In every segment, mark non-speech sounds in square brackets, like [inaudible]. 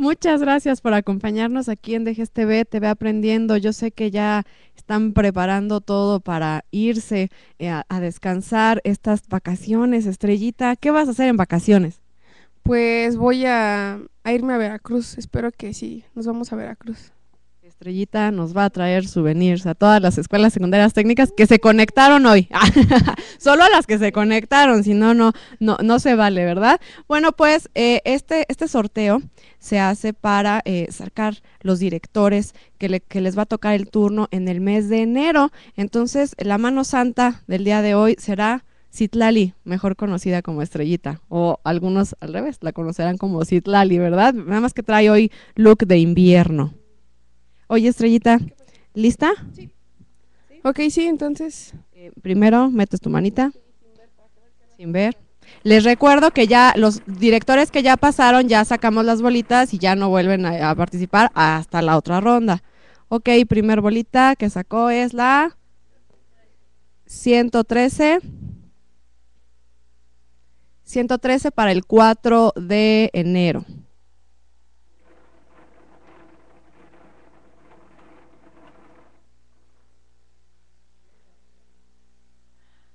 Muchas gracias por acompañarnos aquí en DGSTV, TV Aprendiendo. Yo sé que ya están preparando todo para irse eh, a, descansar estas vacaciones. Estrellita, ¿qué vas a hacer en vacaciones? Pues voy a, a irme a Veracruz. Espero que sí, nos vamos a Veracruz. Estrellita nos va a traer souvenirs a todas las escuelas secundarias técnicas que se conectaron hoy. [laughs] Solo a las que se conectaron, si no, no, no, se vale, ¿verdad? Bueno, pues eh, este, este sorteo se hace para eh, sacar los directores que, que les va a tocar el turno en el mes de enero. Entonces, la mano santa del día de hoy será Citlali, mejor conocida como Estrellita, o algunos al revés, la conocerán como Citlali, ¿verdad? Nada más que trae hoy look de invierno. Oye, Estrellita, ¿lista? Sí. Ok, sí, entonces. Eh, primero metes tu manita. Sin ver. Les recuerdo que ya los directores que ya pasaron, ya sacamos las bolitas y ya no vuelven a, participar hasta la otra ronda. Ok, primer bolita que sacó es la 113. 113 para el 4 de enero.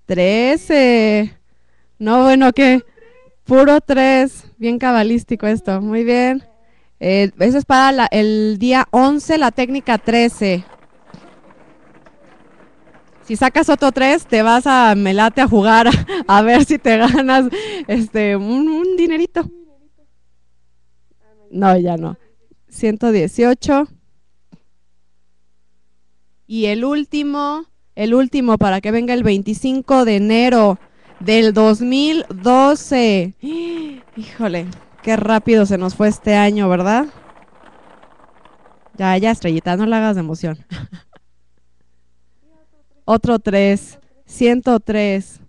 13. No, bueno, que puro 3. Bien cabalístico esto. Muy bien. Eh, eso es para el día 11, la técnica 13. Si sacas otro 3, te vas a Melate a jugar [laughs] a, ver si te ganas este un, un dinerito. No, ya no. 118. Y el último el último para que venga el 25 de enero del 2012. [gasps] Híjole, qué rápido se nos fue este año, ¿verdad? Ya, ya, estrellita, no la hagas de emoción. [laughs] Otro 3, 103.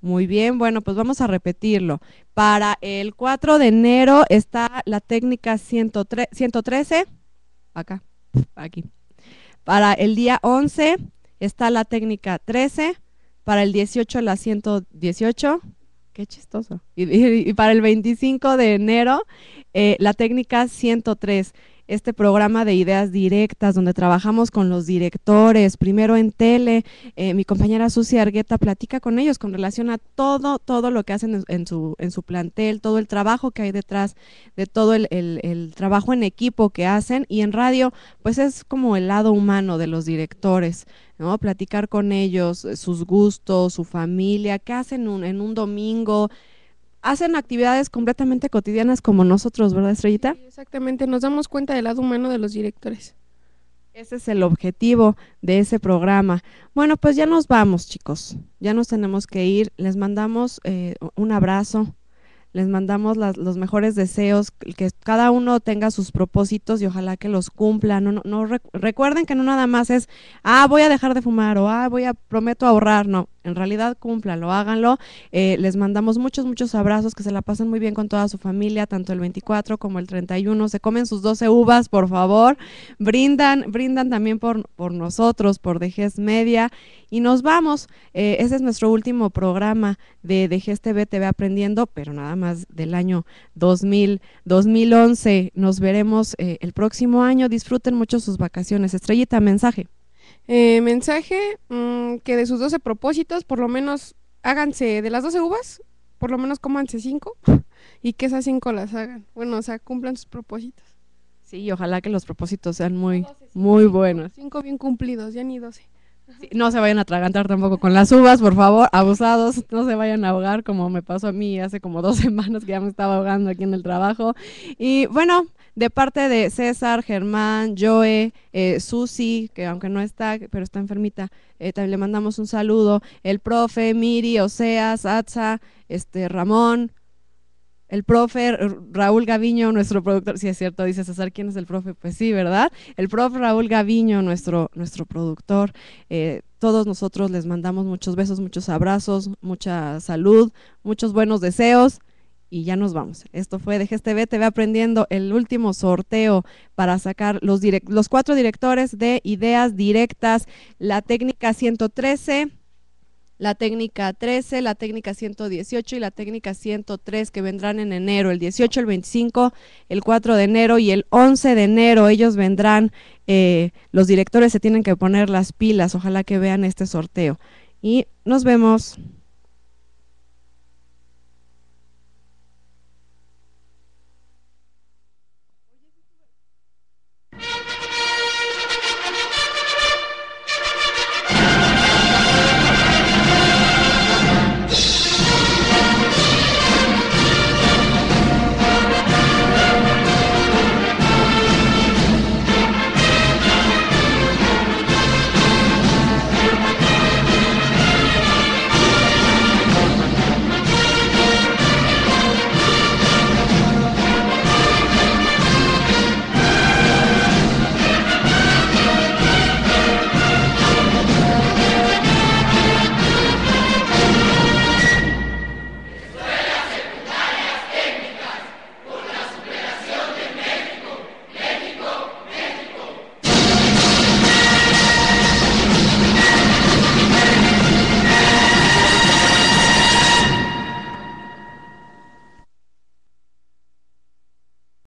Muy bien, bueno, pues vamos a repetirlo. Para el 4 de enero está la técnica 113. Acá, aquí. Para el día 11 está la técnica 13, para el 18 la 118, qué chistoso, y, para el 25 de enero eh, la técnica 103 este programa de ideas directas donde trabajamos con los directores, primero en tele, eh, mi compañera Susi Argueta platica con ellos con relación a todo, todo lo que hacen en, su, en su plantel, todo el trabajo que hay detrás de todo el, el, trabajo en equipo que hacen y en radio pues es como el lado humano de los directores. ¿no? Platicar con ellos, sus gustos, su familia, qué hacen en un domingo, hacen actividades completamente cotidianas como nosotros, ¿verdad, Estrellita? exactamente, nos damos cuenta del lado humano de los directores. Ese es el objetivo de ese programa. Bueno, pues ya nos vamos, chicos. Ya nos tenemos que ir. Les mandamos eh, un abrazo les mandamos los mejores deseos, que cada uno tenga sus propósitos y ojalá que los cumplan. No, no, recuerden que no nada más es, ah, voy a dejar de fumar o ah, voy a, prometo ahorrar. No, en realidad cúmplanlo, háganlo. Eh, les mandamos muchos, muchos abrazos, que se la pasen muy bien con toda su familia, tanto el 24 como el 31. Se comen sus 12 uvas, por favor. Brindan, brindan también por, por nosotros, por Dejes Media. Y nos vamos. Eh, ese es nuestro último programa de Dejes TV, TV Aprendiendo, pero nada más del año 2000, 2011. Nos veremos eh, el próximo año. Disfruten mucho sus vacaciones. Estrellita, mensaje. Eh, mensaje mm, que de sus 12 propósitos, por lo menos háganse de las 12 uvas, por lo menos cómanse 5 [laughs] y que esas 5 las hagan. Bueno, o sea, cumplan sus propósitos. Sí, ojalá que los propósitos sean muy, muy buenos. 5 bien cumplidos, ya ni 12 no se vayan a atragantar tampoco con las uvas, por favor, abusados, no se vayan a ahogar como me pasó a mí hace como dos [laughs] semanas que ya me estaba ahogando aquí en el trabajo. Y bueno, de parte de César, Germán, Joe, eh, Susi, que aunque no está, pero está enfermita, eh, también le mandamos un saludo, el profe, Miri, Oseas, Atza, este, Ramón, el profe Raúl Gaviño, nuestro productor, sí es cierto, dice César, ¿quién es el profe? Pues sí, ¿verdad? El profe Raúl Gaviño, nuestro, nuestro productor, eh, todos nosotros les mandamos muchos besos, muchos abrazos, mucha salud, muchos buenos deseos y ya nos vamos. Esto fue de GSTV TV Aprendiendo, el último sorteo para sacar los, los cuatro directores de ideas directas, la técnica 113 la técnica 13, la técnica 118 y la técnica 103 que vendrán en enero, el 18, el 25, el 4 de enero y el 11 de enero. Ellos vendrán, eh, los directores se tienen que poner las pilas, ojalá que vean este sorteo. Y nos vemos.